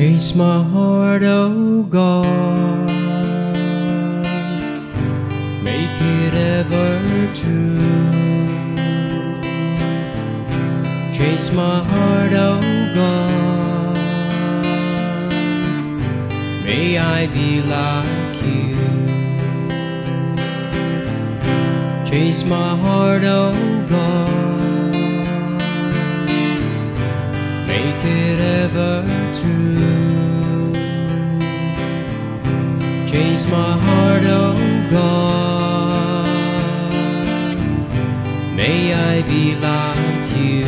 Chase my heart, oh God. Make it ever true. Chase my heart, oh God. May I be like you. Chase my heart, oh God. Make it ever true. Chase my heart, oh God. May I be like you.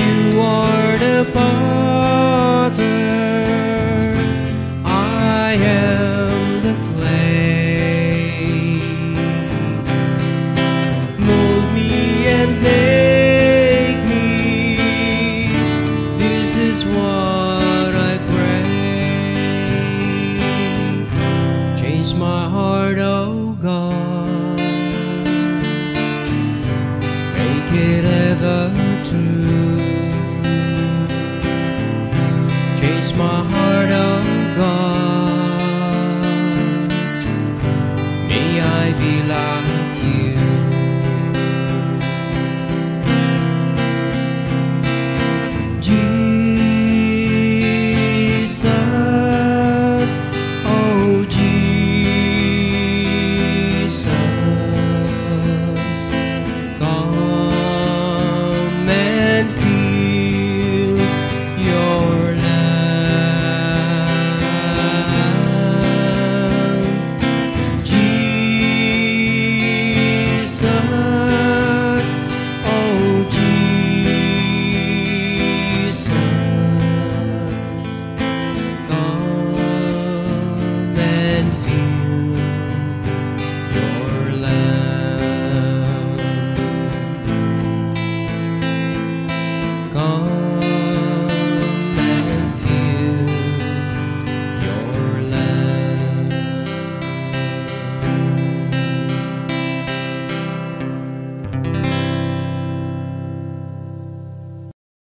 You are the potter, I am the clay. Mold me and make me. This is what Change my heart, oh God. Make it ever true. Change my heart, oh God. May I be like.